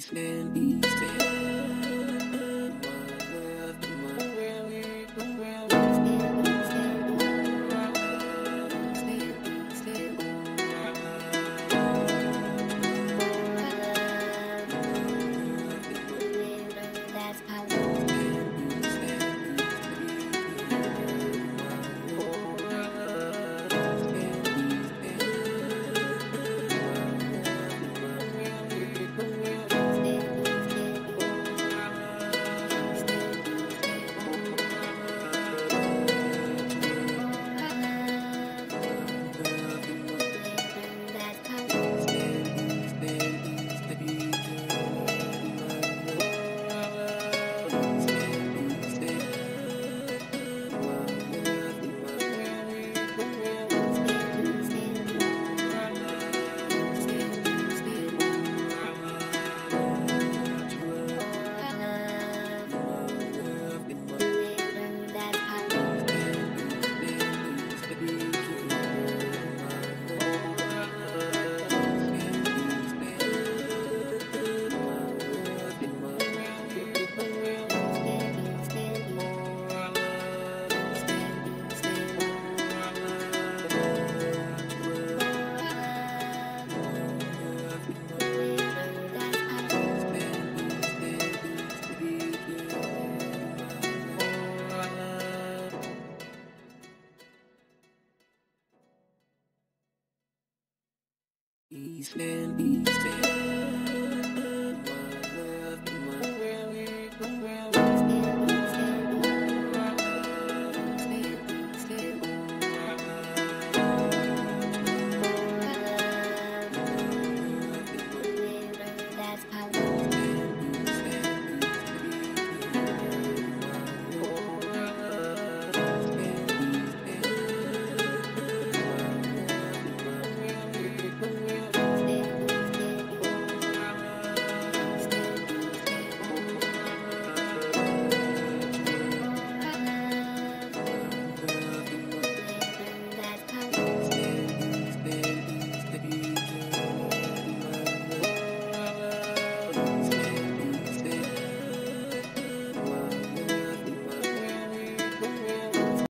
bees, man, bees, man. Eastland, Eastland.